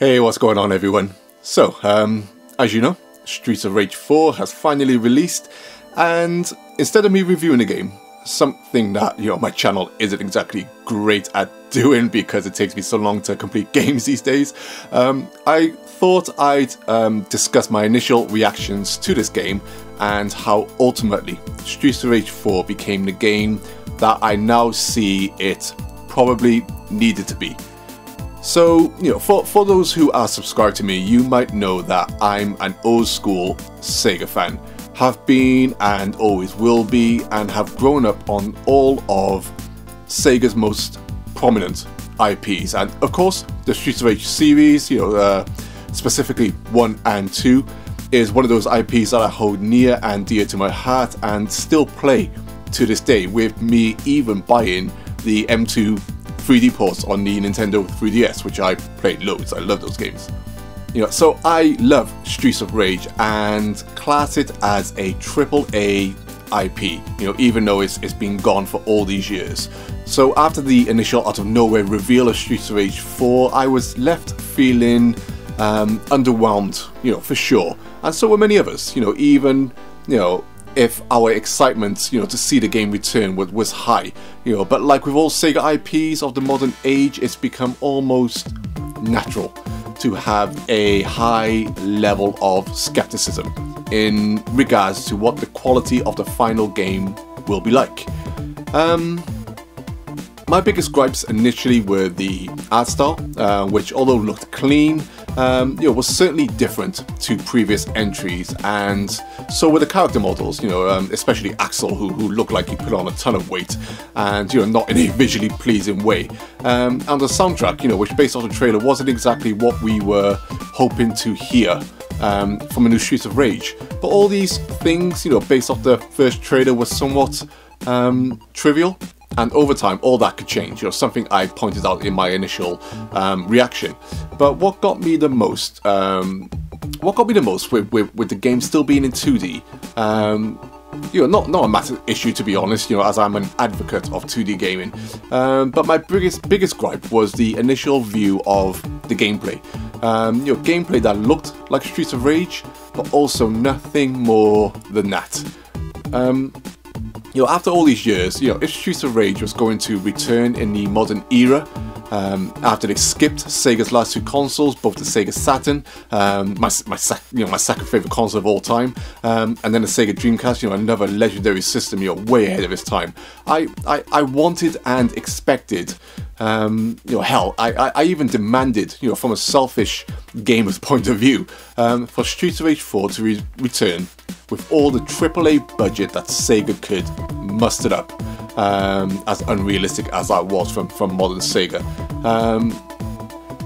Hey, what's going on, everyone? So, um, as you know, Streets of Rage 4 has finally released, and instead of me reviewing the game, something that you know my channel isn't exactly great at doing because it takes me so long to complete games these days. Um, I thought I'd um, discuss my initial reactions to this game and how ultimately Streets of Rage 4 became the game that I now see it probably needed to be. So, you know, for, for those who are subscribed to me, you might know that I'm an old school Sega fan. Have been and always will be, and have grown up on all of Sega's most prominent IPs. And of course, the Streets of Rage series, you know, uh, specifically 1 and 2, is one of those IPs that I hold near and dear to my heart and still play to this day, with me even buying the M2 3D ports on the Nintendo 3DS, which I played loads. I love those games. You know, so I love Streets of Rage and class it as a triple A IP. You know, even though it's it's been gone for all these years. So after the initial out of nowhere reveal of Streets of Rage 4, I was left feeling um, underwhelmed. You know, for sure. And so were many of us. You know, even you know if our excitement, you know, to see the game return was, was high, you know. But like with all Sega IPs of the modern age, it's become almost natural to have a high level of skepticism in regards to what the quality of the final game will be like. Um, my biggest gripes initially were the art style, uh, which although looked clean, um, you know, was certainly different to previous entries, and so were the character models. You know, um, especially Axel, who, who looked like he put on a ton of weight, and you know, not in a visually pleasing way. Um, and the soundtrack, you know, which based on the trailer, wasn't exactly what we were hoping to hear. Um, from a new Streets of Rage, but all these things, you know, based off the first trailer, was somewhat um, trivial and over time all that could change you know something i pointed out in my initial um, reaction but what got me the most um, what got me the most with, with, with, the game still being in 2d um, you know, not not a massive issue to be honest. You know, as I'm an advocate of 2D gaming, um, but my biggest biggest gripe was the initial view of the gameplay. Um, you know, gameplay that looked like Streets of Rage, but also nothing more than that. Um, you know, after all these years, you know, if Streets of Rage was going to return in the modern era, um, after they skipped Sega's last two consoles, both the Sega Saturn, um, my my you know my second favorite console of all time, um, and then the Sega Dreamcast, you know another legendary system, you know way ahead of its time. I I, I wanted and expected. Um, you know, hell, I, I, I, even demanded, you know, from a selfish gamer's point of view, um, for Streets of Rage 4 to re- return with all the AAA budget that Sega could muster up, um, as unrealistic as that was from, from modern Sega. Um,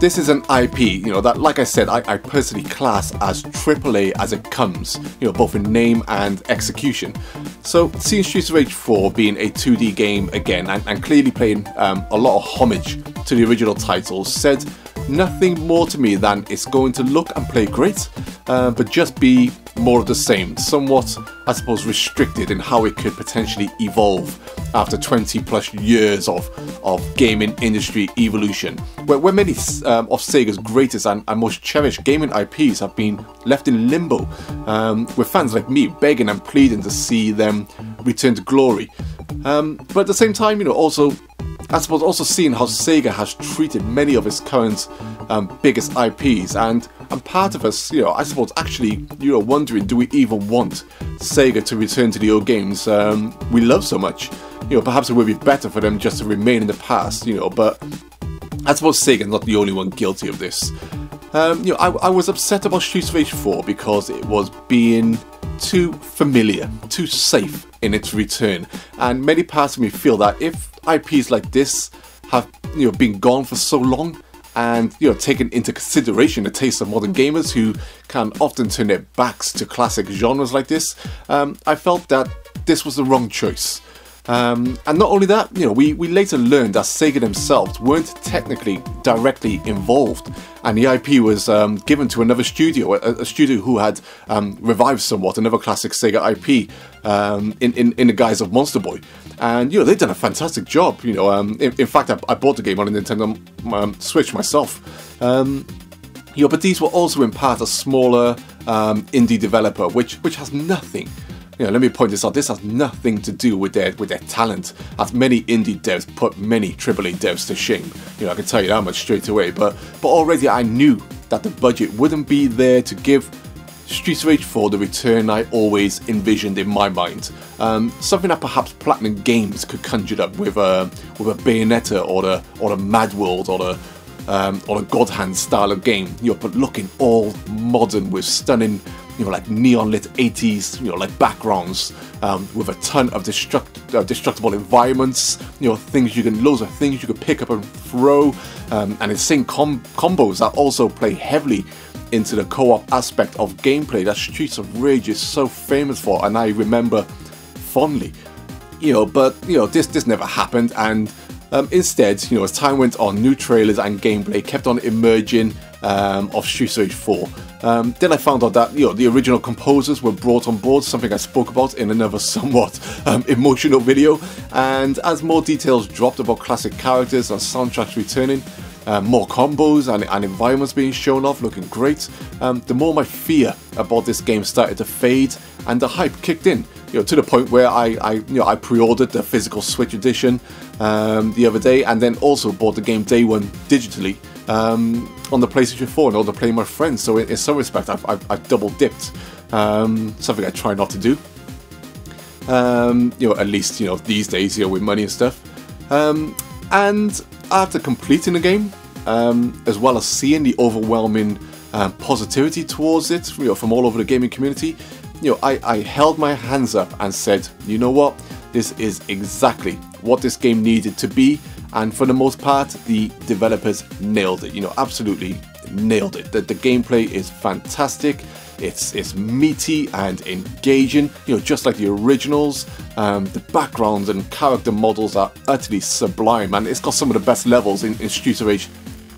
this is an IP, you know, that, like I said, I, I, personally class as AAA as it comes, you know, both in name and execution. So, seeing Streets of Rage 4 being a 2D game again and, and clearly paying um, a lot of homage to the original title said nothing more to me than it's going to look and play great, uh, but just be more of the same, somewhat, I suppose, restricted in how it could potentially evolve after 20 plus years of, of gaming industry evolution, where, where many um, of Sega's greatest and, and, most cherished gaming IPs have been left in limbo, um, with fans like me begging and pleading to see them return to glory. Um, but at the same time, you know, also I suppose also seeing how Sega has treated many of its current um, biggest IPs, and and part of us, you know, I suppose actually, you know, wondering, do we even want Sega to return to the old games um, we love so much? You know, perhaps it would be better for them just to remain in the past, you know. But I suppose Sega's not the only one guilty of this. Um, you know, I, I was upset about Streets of Rage 4 because it was being too familiar, too safe in its return, and many parts of me feel that if IPs like this have you know been gone for so long and you know taken into consideration the taste of modern gamers who can often turn their backs to classic genres like this, um, I felt that this was the wrong choice. Um, and not only that, you know, we, we later learned that Sega themselves weren't technically directly involved, and the IP was um, given to another studio, a, a studio who had um, revived somewhat another classic Sega IP um, in, in, in the guise of Monster Boy. And you know they've done a fantastic job. You know, um, in, in, fact, I, I, bought the game on a Nintendo um, Switch myself. You know, but these were also in part a smaller indie developer, which which has nothing. You know, let me point this out. This has nothing to do with their with their talent. As many indie devs put many AAA devs to shame. You know, I can tell you that much straight away. But but already I knew that the budget wouldn't be there to give Streets of Rage 4 the return I always envisioned in my mind. Um, something that perhaps Platinum Games could conjure up with a with a Bayonetta or a, or the Mad World or the um, or a God Hand style of game. You know, but looking all modern with stunning, you know, like neon lit 80s, you know, like backgrounds um, with a ton of destruct uh, destructible environments. You know, things you can loads of things you can pick up and throw, um, and insane com- combos that also play heavily into the co-op aspect of gameplay that Streets of Rage is so famous for, and I remember fondly. You know, but you know this this never happened, and um, instead, you know, as time went on, new trailers and gameplay kept on emerging um, of Rage 4. Um, then I found out that you know the original composers were brought on board, something I spoke about in another somewhat um, emotional video. And as more details dropped about classic characters and soundtracks returning, uh, more combos and, and, environments being shown off looking great, um, the more my fear about this game started to fade and the hype kicked in. You know, to the point where I, I you know, I pre-ordered the physical Switch edition um, the other day, and then also bought the game day one digitally um, on the PlayStation 4 in order to play my friends. So in, in some respect, I've, I've, I've double dipped. Um, something I try not to do. Um, you know, at least you know these days, you know, with money and stuff. Um, and after completing the game, um, as well as seeing the overwhelming um, positivity towards it, you know, from all over the gaming community, you know, I, I held my hands up and said, you know what, this is exactly what this game needed to be, and for the most part, the developers nailed it. You know, absolutely nailed it. The, the gameplay is fantastic. It's it's meaty and engaging, you know, just like the originals. Um, the backgrounds and character models are utterly sublime, and it's got some of the best levels in, in Streets of Rage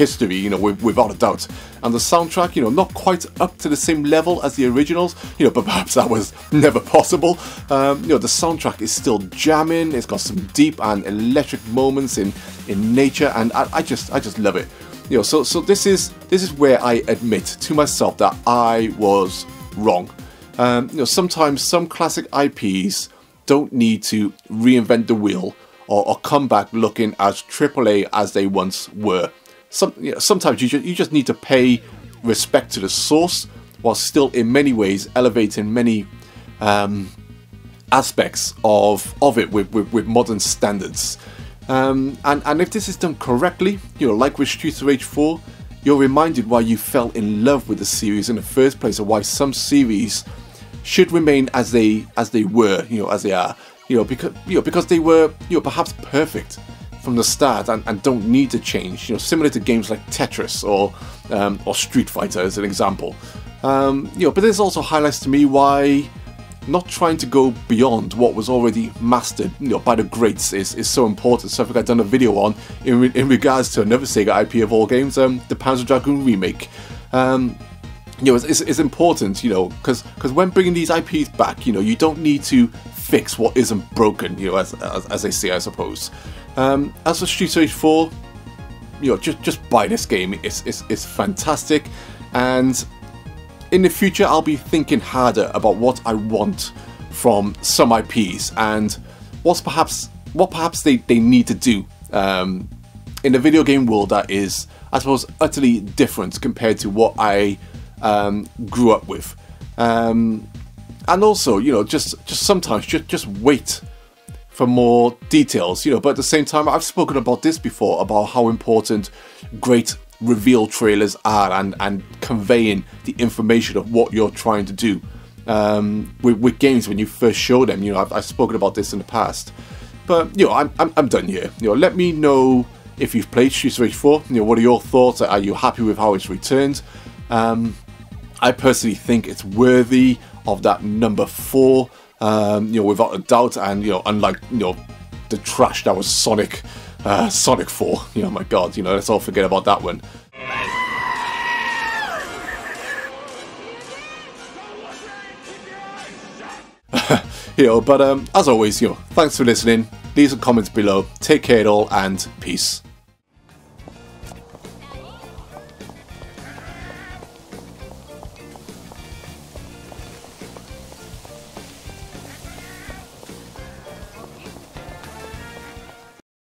history, you know, without a doubt. And the soundtrack, you know, not quite up to the same level as the originals, you know, but perhaps that was never possible. Um, you know, the soundtrack is still jamming. It's got some deep and electric moments in in nature, and I, I just I just love it. You know, so so this is this is where I admit to myself that I was wrong. Um, you know, sometimes some classic IPs don't need to reinvent the wheel or, or come back looking as AAA as they once were. Some, you know, sometimes you just, you just need to pay respect to the source while still in many ways elevating many um, aspects of, of it with, with, with modern standards. Um, and, and if this is done correctly, you know, like with Streets of Rage 4, you're reminded why you fell in love with the series in the first place, or why some series should remain as they as they were, you know, as they are, you know, because you know because they were, you know, perhaps perfect from the start and, and don't need to change. You know, similar to games like Tetris or um, or Street Fighter as an example. Um, you know, but this also highlights to me why not trying to go beyond what was already mastered you know, by the greats is, is so important. So I think I've done a video on in, in regards to another Sega IP of all games, um, the Panzer Dragoon remake. Um, you know, it's, it's, it's, important, you know, because when bringing these IPs back, you know, you don't need to fix what isn't broken, you know, as, as, as they say, I suppose. Um, as for Street Fighter 4, you know, just just buy this game. It's, it's, it's fantastic, and in the future, I'll be thinking harder about what I want from some IPs and what's perhaps what perhaps they, they need to do um, in the video game world that is, I suppose, utterly different compared to what I um, grew up with. Um, and also, you know, just just sometimes just just wait for more details, you know. But at the same time, I've spoken about this before about how important great reveal trailers are and, and conveying the information of what you're trying to do. Um, with, with, games when you first show them, you know, I've, I've, spoken about this in the past. But, you know, I'm, I'm, I'm done here. You know, let me know if you've played Streets Rage 4. You know, what are your thoughts? Are you happy with how it's returned? Um, I personally think it's worthy of that number four, um, you know, without a doubt. And, you know, unlike, you know, the trash that was Sonic uh, Sonic 4. You know, my god, you know, let's all forget about that one. you know, but um, as always, you know, thanks for listening. Leave some comments below. Take care, all, and peace.